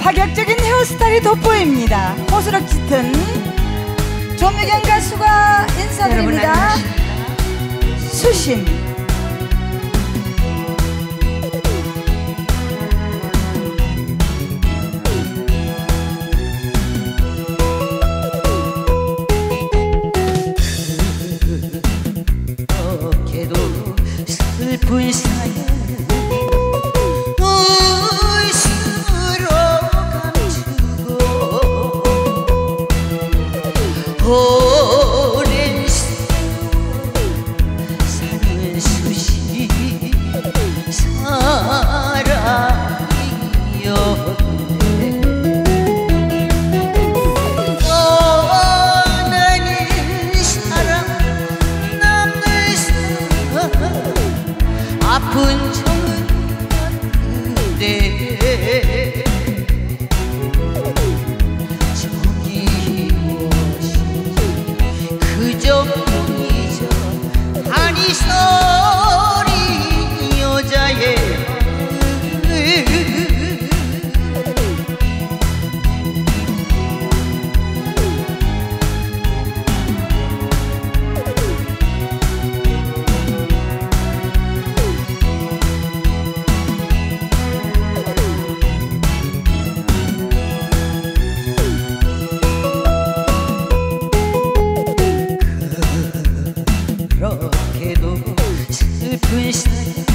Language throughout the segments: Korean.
파격적인 헤어스타일이 돋보입니다. 호스력 짙은 조미경 가수가 인사드립니다. 수심. 그렇게도 슬픈 사연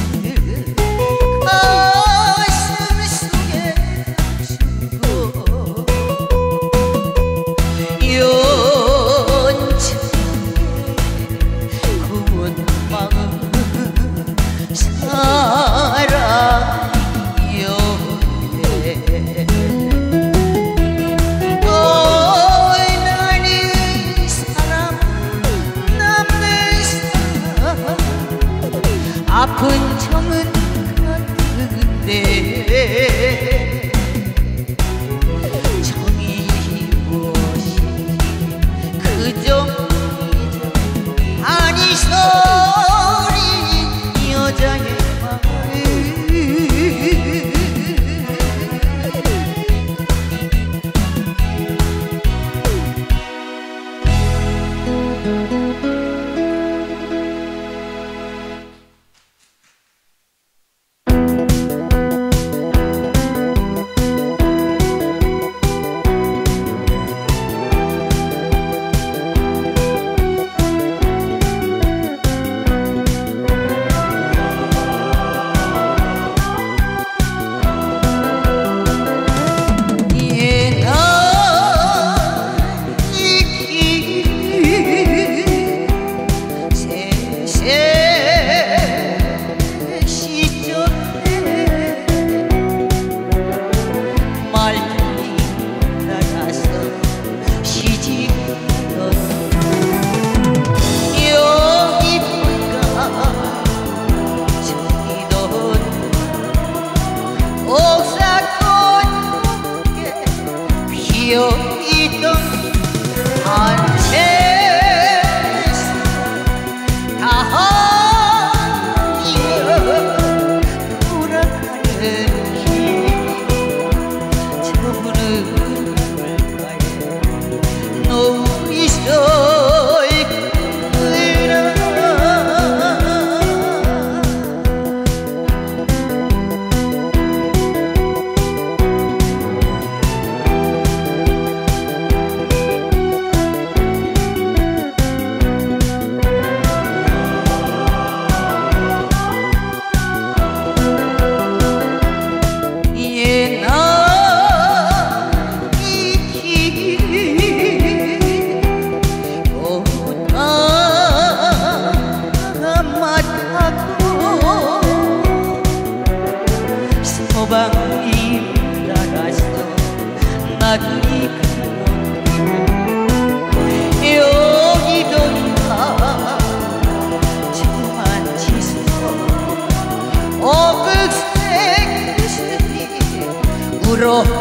아픈 정은 같은데 소방이 따라서 나들이 다 저만 지서 어극생 웃으니 울어